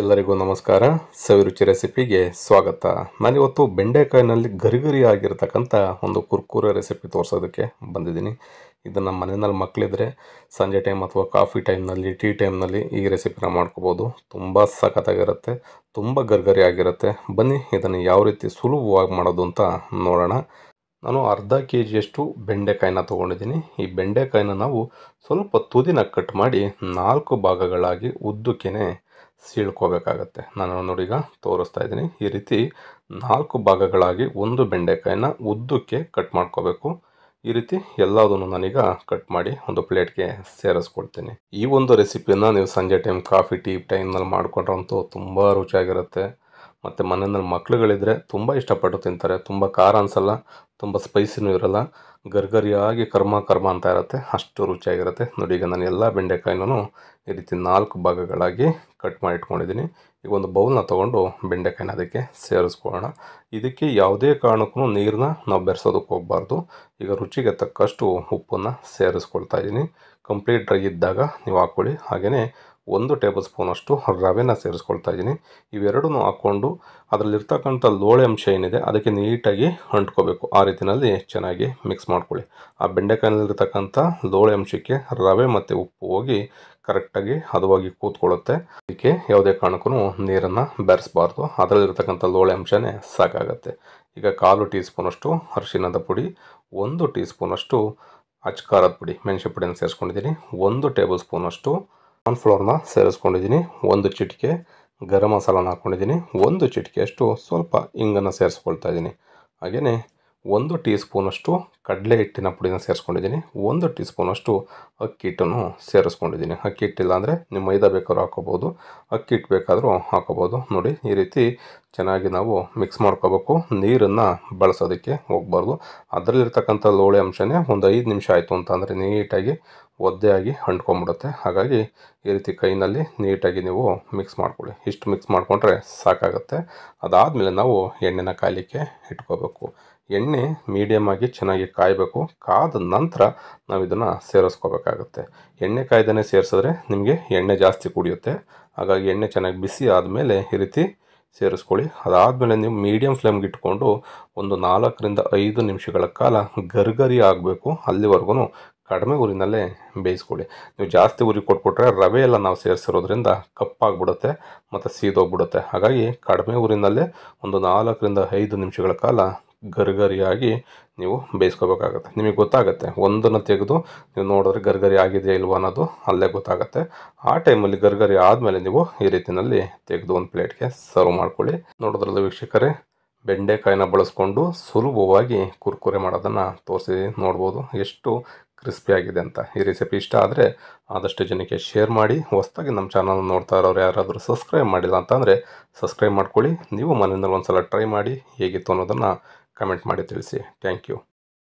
ಎಲ್ಲರಿಗೂ ನಮಸ್ಕಾರ. ಸವಿರುಚಿ ರೆಸಿಪಿಗೆ ಸ್ವಾಗತ. ನಾನಿವತ್ತು ಬೆಂಡೆಕಾಯಿನಲ್ಲಿ ಗರಿಗರಿ ಆಗಿರ್ತಕ್ಕಂಥ ಒಂದು ಕುರ್ಕುರೆ ರೆಸಿಪಿ ತೋರಿಸೋದಕ್ಕೆ ಬಂದಿದ್ದೀನಿ. ಇದನ್ನು ಮನೆಯಲ್ಲಿ ಮಕ್ಕಳಿದ್ರೆ ಸಂಜೆ ಟೈಮ್ ಅಥವಾ ಕಾಫಿ ಟೈಮ್ನಲ್ಲಿ, ಟೀ ಟೈಮ್ನಲ್ಲಿ ಈ ರೆಸಿಪಿನ ಮಾಡ್ಕೋಬೋದು. ತುಂಬ ಸಖತ್ತಾಗಿರುತ್ತೆ, ತುಂಬ ಗರ್ಗರಿ ಆಗಿರುತ್ತೆ ಬನ್ನಿ, ಇದನ್ನು ಯಾವ ರೀತಿ ಸುಲಭವಾಗಿ ಮಾಡೋದು ಅಂತ ನೋಡೋಣ. ನಾನು ಅರ್ಧ ಕೆ ಜಿಯಷ್ಟು ಬೆಂಡೆಕಾಯಿನ ತೊಗೊಂಡಿದ್ದೀನಿ. ಈ ಬೆಂಡೆಕಾಯಿನ ನಾವು ಸ್ವಲ್ಪ ತುದಿನ ಕಟ್ ಮಾಡಿ ನಾಲ್ಕು ಭಾಗಗಳಾಗಿ ಉದ್ದಕ್ಕೇ ಸೀಳ್ಕೋಬೇಕಾಗತ್ತೆ. ನಾನು ನೋಡೀಗ ತೋರಿಸ್ತಾ ಇದ್ದೀನಿ. ಈ ರೀತಿ ನಾಲ್ಕು ಭಾಗಗಳಾಗಿ ಒಂದು ಬೆಂಡೆಕಾಯಿನ ಉದ್ದಕ್ಕೆ ಕಟ್ ಮಾಡ್ಕೋಬೇಕು. ಈ ರೀತಿ ಎಲ್ಲದನ್ನು ನಾನೀಗ ಕಟ್ ಮಾಡಿ ಒಂದು ಪ್ಲೇಟ್ಗೆ ಸೇರಿಸ್ಕೊಳ್ತೀನಿ ಈ ಒಂದು ರೆಸಿಪಿಯನ್ನು ನೀವು ಸಂಜೆ ಟೈಮ್ ಕಾಫಿ, ಟೀ ಟೈಮ್ನಲ್ಲಿ ಮಾಡ್ಕೊಂಡ್ರಂತೂ ತುಂಬ ರುಚಿಯಾಗಿರುತ್ತೆ. ಮತ್ತು ಮನೆಯಲ್ಲಿ ಮಕ್ಳುಗಳಿದ್ರೆ ತುಂಬ ಇಷ್ಟಪಟ್ಟು ತಿಂತಾರೆ. ತುಂಬ ಖಾರ ಅನಿಸಲ್ಲ. ತುಂಬ ಸ್ಪೈಸಿನೂ ಇರಲ್ಲ. ಗರ್ಗರಿಯಾಗಿ ಕರ್ಮ ಕರ್ಮ ಅಂತ ಇರುತ್ತೆ. ಅಷ್ಟು ರುಚಿಯಾಗಿರುತ್ತೆ. ನೋಡಿ, ಈಗ ನಾನು ಎಲ್ಲ ಬೆಂಡೆಕಾಯಿನೂ ಈ ರೀತಿ ನಾಲ್ಕು ಭಾಗಗಳಾಗಿ ಕಟ್ ಮಾಡಿ ಇಟ್ಕೊಂಡಿದ್ದೀನಿ. ಈಗ ಒಂದು ಬೌಲ್ನ ತೊಗೊಂಡು ಬೆಂಡೆಕಾಯಿನ ಅದಕ್ಕೆ ಸೇರಿಸ್ಕೊಳ್ಳೋಣ. ಇದಕ್ಕೆ ಯಾವುದೇ ಕಾರಣಕ್ಕೂ ನೀರನ್ನ ನಾವು ಬೆರೆಸೋದಕ್ಕೆ ಹೋಗಬಾರ್ದು. ಈಗ ರುಚಿಗೆ ತಕ್ಕಷ್ಟು ಉಪ್ಪನ್ನು ಸೇರಿಸ್ಕೊಳ್ತಾ ಇದ್ದೀನಿ. ಕಂಪ್ಲೀಟ್ ಡ್ರೈ ಇದ್ದಾಗ ನೀವು ಹಾಕ್ಕೊಳ್ಳಿ. ಹಾಗೆಯೇ ಒಂದು ಟೇಬಲ್ ಸ್ಪೂನಷ್ಟು ರವೆನ ಸೇರಿಸ್ಕೊಳ್ತಾ ಇದ್ದೀನಿ. ಇವೆರಡೂ ಹಾಕ್ಕೊಂಡು ಅದರಲ್ಲಿರ್ತಕ್ಕಂಥ ಲೋಳೆ ಅಂಶ ಏನಿದೆ ಅದಕ್ಕೆ ನೀಟಾಗಿ ಅಂಟ್ಕೋಬೇಕು. ಆ ರೀತಿಯಲ್ಲಿ ಚೆನ್ನಾಗಿ ಮಿಕ್ಸ್ ಮಾಡ್ಕೊಳ್ಳಿ. ಆ ಬೆಂಡೆಕಾಯಿನಲ್ಲಿರ್ತಕ್ಕಂಥ ಲೋಳೆ ಅಂಶಕ್ಕೆ ರವೆ ಮತ್ತು ಉಪ್ಪು ಹೋಗಿ ಕರೆಕ್ಟಾಗಿ ಹದವಾಗಿ ಕೂತ್ಕೊಳ್ಳುತ್ತೆ. ಅದಕ್ಕೆ ಯಾವುದೇ ಕಾರಣಕ್ಕೂ ನೀರನ್ನು ಬೆರೆಸಬಾರ್ದು. ಅದರಲ್ಲಿರ್ತಕ್ಕಂಥ ಲೋಳೆ ಅಂಶನೇ ಸಾಕಾಗತ್ತೆ. ಈಗ ಕಾಲು ಟೀ ಸ್ಪೂನಷ್ಟು ಅರಿಶಿನದ ಪುಡಿ, ಒಂದು ಟೀ ಸ್ಪೂನಷ್ಟು ಅಚ್ಕಾರದ ಪುಡಿ, ಮೆಣಸಿನ ಪುಡಿಯನ್ನು ಸೇರಿಸ್ಕೊಂಡಿದ್ದೀನಿ. ಒಂದು ಟೇಬಲ್ ಸ್ಪೂನಷ್ಟು ಕಾರ್ನ್ಫ್ಲೋರ್ನ ಸೇರಿಸ್ಕೊಂಡಿದ್ದೀನಿ. ಒಂದು ಚಿಟಿಕೆ ಗರಂ ಮಸಾಲನ ಹಾಕ್ಕೊಂಡಿದ್ದೀನಿ ಒಂದು ಚಿಟಿಕೆಯಷ್ಟು ಸ್ವಲ್ಪ ಇಂಗನ್ನು ಸೇರಿಸ್ಕೊಳ್ತಾ ಇದ್ದೀನಿ. ಹಾಗೆಯೇ ಒಂದು ಟೀ ಸ್ಪೂನಷ್ಟು ಕಡಲೆ ಹಿಟ್ಟಿನ ಪುಡಿನ ಸೇರಿಸ್ಕೊಂಡಿದ್ದೀನಿ. ಒಂದು ಟೀ ಸ್ಪೂನಷ್ಟು ಅಕ್ಕಿ ಹಿಟ್ಟನ್ನು ಸೇರಿಸ್ಕೊಂಡಿದ್ದೀನಿ. ಅಕ್ಕಿ ಹಿಟ್ಟಿಲ್ಲ ಅಂದರೆ ನಿಮ್ಮ ಮೈದಾ ಬೇಕಾದ್ರೂ ಹಾಕೋಬೋದು ಅಕ್ಕಿ ಹಿಟ್ಟು ಬೇಕಾದರೂ ಹಾಕೋಬೋದು ನೋಡಿ, ಈ ರೀತಿ ಚೆನ್ನಾಗಿ ನಾವು ಮಿಕ್ಸ್ ಮಾಡ್ಕೋಬೇಕು. ನೀರನ್ನು ಬಳಸೋದಕ್ಕೆ ಹೋಗಬಾರ್ದು. ಅದರಲ್ಲಿರ್ತಕ್ಕಂಥ ಲೋಳೆ ಅಂಶನೇ ಒಂದು ಐದು ನಿಮಿಷ ಆಯಿತು ಅಂತಂದರೆ ನೀಟಾಗಿ ಒದ್ದೆಯಾಗಿ ಅಂಟ್ಕೊಂಬಿಡುತ್ತೆ ಹಾಗಾಗಿ ಈ ರೀತಿ ಕೈನಲ್ಲಿ ನೀಟಾಗಿ ನೀವು ಮಿಕ್ಸ್ ಮಾಡ್ಕೊಳ್ಳಿ. ಇಷ್ಟು ಮಿಕ್ಸ್ ಮಾಡಿಕೊಂಡ್ರೆ ಸಾಕಾಗುತ್ತೆ. ಅದಾದಮೇಲೆ ನಾವು ಎಣ್ಣೆನ ಕಾಯಲಿಕ್ಕೆ ಇಟ್ಕೋಬೇಕು. ಎಣ್ಣೆ ಮೀಡಿಯಮ್ ಆಗಿ ಚೆನ್ನಾಗಿ ಕಾಯಬೇಕು. ಕಾದ ನಂತರ ನಾವು ಇದನ್ನು ಸೇರಿಸ್ಕೋಬೇಕಾಗುತ್ತೆ. ಎಣ್ಣೆ ಕಾಯ್ದೇ ಸೇರಿಸಿದ್ರೆ ನಿಮಗೆ ಎಣ್ಣೆ ಜಾಸ್ತಿ ಕುಡಿಯುತ್ತೆ. ಹಾಗಾಗಿ ಎಣ್ಣೆ ಚೆನ್ನಾಗಿ ಬಿಸಿ ಆದಮೇಲೆ ಈ ರೀತಿ ಸೇರಿಸ್ಕೊಳ್ಳಿ. ಅದಾದಮೇಲೆ ನೀವು ಮೀಡಿಯಮ್ ಫ್ಲೇಮ್ಗೆ ಇಟ್ಕೊಂಡು ಒಂದು ನಾಲ್ಕರಿಂದ ಐದು ನಿಮಿಷಗಳ ಕಾಲ ಗರ್ಗರಿ ಆಗಬೇಕು. ಅಲ್ಲಿವರೆಗೂ ಕಡಿಮೆ ಉರಿನಲ್ಲೇ ಬೇಯಿಸ್ಕೊಳ್ಳಿ. ನೀವು ಜಾಸ್ತಿ ಉರಿ ಕೊಟ್ಬಿಟ್ರೆ ರವೆ ಎಲ್ಲ ನಾವು ಸೇರಿಸಿರೋದ್ರಿಂದ ಕಪ್ಪಾಗ್ಬಿಡುತ್ತೆ ಮತ್ತು ಸೀದೋಗ್ಬಿಡುತ್ತೆ. ಹಾಗಾಗಿ ಕಡಿಮೆ ಉರಿನಲ್ಲೇ ಒಂದು ನಾಲ್ಕರಿಂದ ಐದು ನಿಮಿಷಗಳ ಕಾಲ ಗರ್ಗರಿಯಾಗಿ ನೀವು ಬೇಯಿಸ್ಕೋಬೇಕಾಗತ್ತೆ. ನಿಮಗೆ ಗೊತ್ತಾಗುತ್ತೆ, ಒಂದನ್ನು ತೆಗೆದು ನೀವು ನೋಡಿದ್ರೆ ಗರ್ಗರಿ ಆಗಿದೆಯಾ ಇಲ್ವಾ ಅನ್ನೋದು ಅಲ್ಲೇ ಗೊತ್ತಾಗುತ್ತೆ. ಆ ಟೈಮಲ್ಲಿ ಗರ್ಗರಿ ಆದಮೇಲೆ ನೀವು ಈ ರೀತಿಯಲ್ಲಿ ತೆಗೆದು ಒಂದು ಪ್ಲೇಟ್ಗೆ ಸರ್ವ್ ಮಾಡ್ಕೊಳ್ಳಿ. ನೋಡೋದ್ರಲ್ಲ ವೀಕ್ಷಕರೇ, ಬೆಂಡೆಕಾಯಿನ ಬಳಸ್ಕೊಂಡು ಸುಲಭವಾಗಿ ಕುರ್ಕುರೆ ಮಾಡೋದನ್ನು ತೋರಿಸಿ ನೋಡ್ಬೋದು. ಎಷ್ಟು ಕ್ರಿಸ್ಪಿ ಆಗಿದೆ ಅಂತ ಈ ರೆಸಿಪಿ ಇಷ್ಟ ಆದರೆ ಆದಷ್ಟು ಜನಕ್ಕೆ ಶೇರ್ ಮಾಡಿ. ಹೊಸದಾಗಿ ನಮ್ಮ ಚಾನಲ್ ನೋಡ್ತಾ ಇರೋರು ಯಾರಾದರೂ ಸಬ್ಸ್ಕ್ರೈಬ್ ಮಾಡಿಲ್ಲ ಅಂತಂದರೆ ಸಬ್ಸ್ಕ್ರೈಬ್ ಮಾಡ್ಕೊಳ್ಳಿ. ನೀವು ಮನೆಯಲ್ಲಿ ಒಂದು ಸಲ ಟ್ರೈ ಮಾಡಿ ಹೇಗಿತ್ತು ಅನ್ನೋದನ್ನು ಕಮೆಂಟ್ ಮಾಡಿ ತಿಳಿಸಿ. Thank you.